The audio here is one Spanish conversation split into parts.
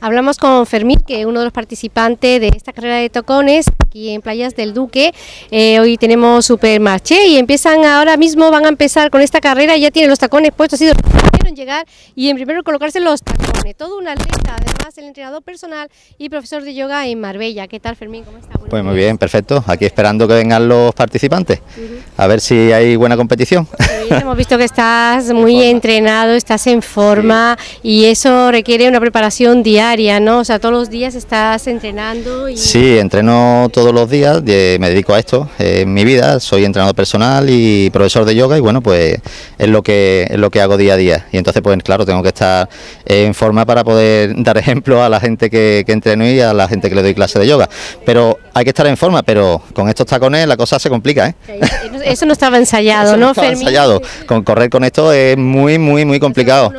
Hablamos con Fermín, que es uno de los participantes de esta carrera de tocones aquí en Playas del Duque. Eh, hoy tenemos Supermarché y empiezan ahora mismo, van a empezar con esta carrera ya tienen los tacones puestos, en llegar y en primero colocarse los tacones. Todo un atleta, además el entrenador personal y profesor de yoga en Marbella. ¿Qué tal Fermín? ¿Cómo está? Pues muy bien, perfecto. Aquí esperando que vengan los participantes, a ver si hay buena competición. hemos visto que estás muy entrenado, estás en forma y eso requiere una preparación diaria, ¿no? O sea, todos los días estás entrenando. Y... Sí, entreno todos los días, me dedico a esto en mi vida, soy entrenador personal y profesor de yoga y bueno, pues es lo que es lo que hago día a día. Y entonces, pues claro, tengo que estar en forma para poder dar ejemplo a la gente que, que entreno y a la gente que le doy clase de yoga. Pero hay que estar en forma, pero con estos tacones la cosa se complica, ¿eh? Eso no estaba ensayado, Eso ¿no, no estaba ensayado. Con correr con esto es muy, muy, muy complicado.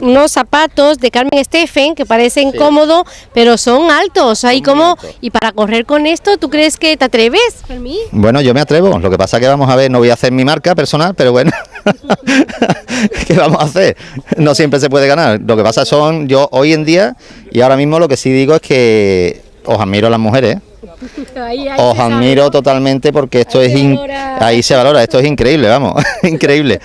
Unos, zapatos de Carmen Steffen que parecen cómodos, pero son altos. Ahí como y para correr con esto, ¿tú crees que te atreves, Fermín? Bueno, yo me atrevo. Lo que pasa que vamos a ver, no voy a hacer mi marca personal, pero bueno, ¿qué vamos a hacer? No siempre se puede ganar. Lo que pasa son, yo hoy en día y ahora mismo lo que sí digo es que os admiro a las mujeres. ¿eh? Os admiro totalmente porque esto es ahí se valora, esto es increíble, vamos, increíble.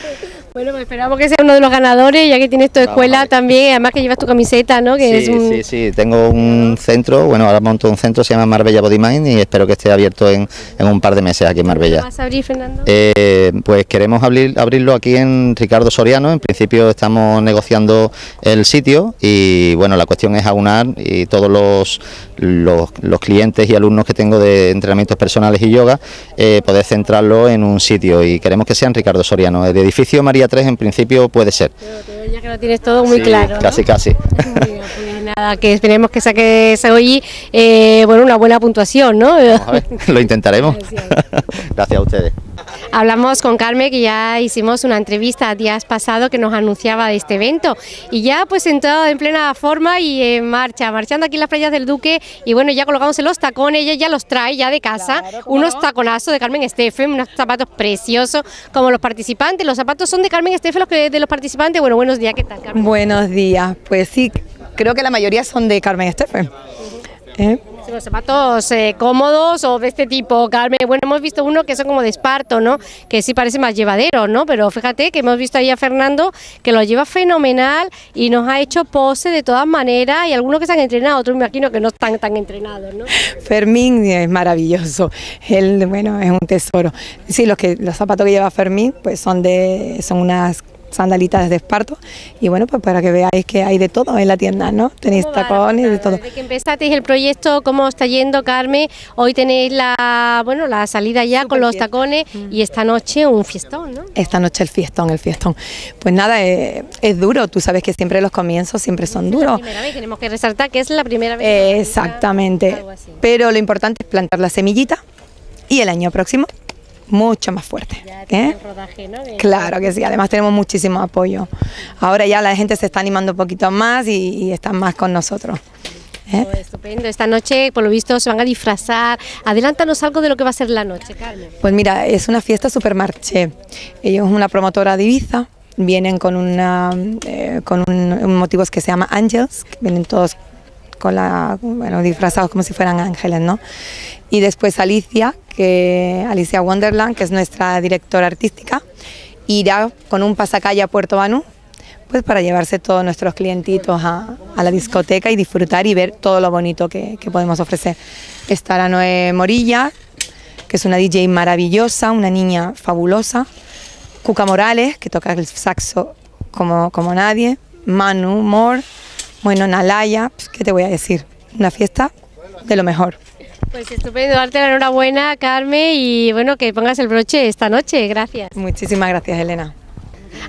Bueno, pues esperamos que sea uno de los ganadores, ya que tienes tu escuela también, además que llevas tu camiseta, ¿no? Que sí, es sí, sí, tengo un centro, bueno, ahora monto un centro, se llama Marbella Body Mind y espero que esté abierto en, un par de meses aquí en Marbella. vas a abrir, Fernando? Eh, pues queremos abrir, abrirlo aquí en Ricardo Soriano, en principio estamos negociando el sitio y bueno, la cuestión es aunar y todos los, los, clientes y alumnos que tengo de entrenamientos personales y yoga, eh, poder centrarlo en un sitio y queremos que sea en Ricardo Soriano, el edificio María 3 en principio puede ser. Ya que lo tienes todo muy claro. Casi, casi. Pues nada, que esperemos que saques hoy eh, bueno, una buena puntuación, ¿no? lo intentaremos. Gracias a ustedes. Hablamos con Carmen, que ya hicimos una entrevista días pasado que nos anunciaba de este evento y ya pues entrado en plena forma y en marcha, marchando aquí en las playas del Duque y bueno, ya colocamos en los tacones, ella ya los trae ya de casa, unos taconazos de Carmen Estefen, unos zapatos preciosos como los participantes, los zapatos son de Carmen Estefen los que de los participantes, bueno, buenos días, ¿qué tal Carmen? Buenos días, pues sí, creo que la mayoría son de Carmen Estefen. ¿Eh? Los zapatos eh, cómodos o de este tipo, Carmen. Bueno, hemos visto uno que son como de esparto, ¿no? Que sí parece más llevadero, ¿no? Pero fíjate que hemos visto ahí a Fernando que lo lleva fenomenal y nos ha hecho pose de todas maneras y algunos que se han entrenado, otros me imagino que no están tan entrenados, ¿no? Fermín es maravilloso, él, bueno, es un tesoro. Sí, los, que, los zapatos que lleva Fermín pues son de, son unas sandalitas de esparto y bueno, pues para que veáis que hay de todo en la tienda, ¿no? Tenéis tacones, de todo. Desde que empezasteis el proyecto, ¿cómo está yendo, Carmen? Hoy tenéis la, bueno, la salida ya con los tacones mm. y esta noche un fiestón, ¿no? Esta noche el fiestón, el fiestón. Pues nada, eh, es, duro, tú sabes que siempre los comienzos siempre son duros. Es la primera tenemos que resaltar que es la primera vez. Exactamente, pero lo importante es plantar la semillita y el año próximo mucho más fuerte. ¿eh? Claro que sí, además tenemos muchísimo apoyo. Ahora ya la gente se está animando un poquito más y, están más con nosotros. ¿eh? Oh, estupendo. Esta noche, por lo visto, se van a disfrazar. Adelántanos algo de lo que va a ser la noche, Carmen. Pues mira, es una fiesta supermarché. Ellos son una promotora de Ibiza. Vienen con, una, eh, con un, motivos que se llama Angels, que vienen todos con la, disfrazados como si fueran ángeles, ¿no? Y después Alicia, que Alicia Wonderland, que es nuestra directora artística, irá con un pasacalle a Puerto Banú, pues para llevarse todos nuestros clientitos a, la discoteca y disfrutar y ver todo lo bonito que, podemos ofrecer. Estará Noé Morilla, que es una DJ maravillosa, una niña fabulosa, Cuca Morales, que toca el saxo como, como nadie, Manu Moore, bueno, Nalaya, pues, ¿qué te voy a decir? Una fiesta de lo mejor. Pues estupendo, darte la enhorabuena, Carmen, y bueno, que pongas el broche esta noche. Gracias. Muchísimas gracias, Elena.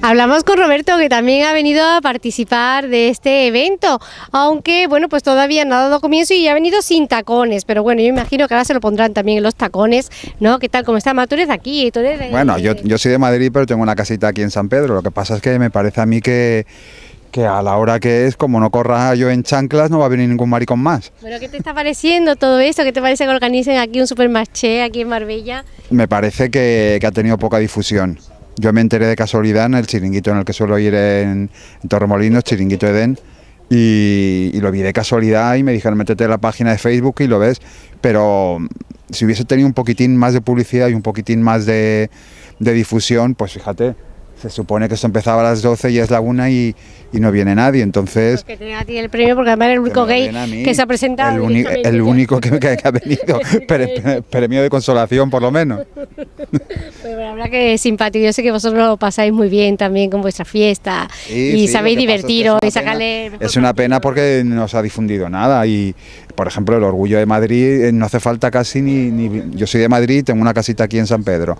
Hablamos con Roberto, que también ha venido a participar de este evento, aunque bueno, pues todavía no ha dado comienzo y ha venido sin tacones, pero bueno, yo imagino que ahora se lo pondrán también en los tacones, ¿no? ¿Qué tal? ¿Cómo está? ¿Tú eres de aquí? ¿Tú eres Bueno, yo, yo soy de Madrid, pero tengo una casita aquí en San Pedro, lo que pasa es que me parece a mí que que a la hora que es, como no corra yo en chanclas, no va a venir ningún maricón más. ¿Pero qué te está pareciendo todo esto? ¿Qué te parece que organicen aquí un supermarché aquí en Marbella? Me parece que, ha tenido poca difusión. Yo me enteré de casualidad en el chiringuito en el que suelo ir en, en Torremolinos, Chiringuito Edén, y, y lo vi de casualidad y me dijeron métete en la página de Facebook y lo ves, pero si hubiese tenido un poquitín más de publicidad y un poquitín más de, de difusión, pues fíjate, se supone que esto empezaba a las 12 y es la una y, y no viene nadie, entonces... Que te a ti el premio porque además eres el único gay mí, que se ha presentado. El, uni- directamente. el único que, que- que ha venido, pre- pre- premio de consolación por lo menos. Pero la verdad que es simpático. Yo sé que vosotros lo pasáis muy bien también con vuestra fiesta Sí, y sí, sabéis es que divertiros y sacarle. Es una pena porque no se ha difundido nada y, por ejemplo, el orgullo de Madrid eh, no hace falta casi ni, ni- Yo soy de Madrid, tengo una casita aquí en San Pedro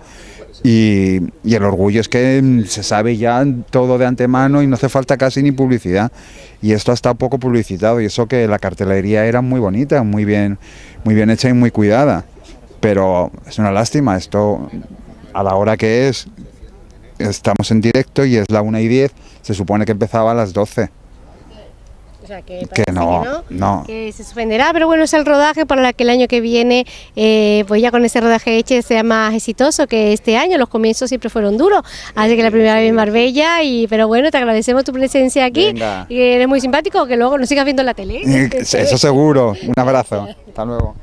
y, el orgullo es que mm, se sabe ya todo de antemano y no hace falta casi ni publicidad y esto ha estado poco publicitado y eso que la cartelería era muy bonita, muy bien, muy bien hecha y muy cuidada, pero es una lástima esto a la hora que es. Estamos en directo y es la 1 y 10, se supone que empezaba a las 12. O sea, que, Que parece no, no. Que se suspenderá, pero bueno, es el rodaje para que el año que viene, eh, pues ya con ese rodaje hecho, sea más exitoso que este año. Los comienzos siempre fueron duros, así que la primera vez en Marbella, y, pero bueno, te agradecemos tu presencia aquí, Venga. y eres muy simpático, que luego nos sigas viendo en la tele. Eso seguro. Un abrazo. Hasta luego.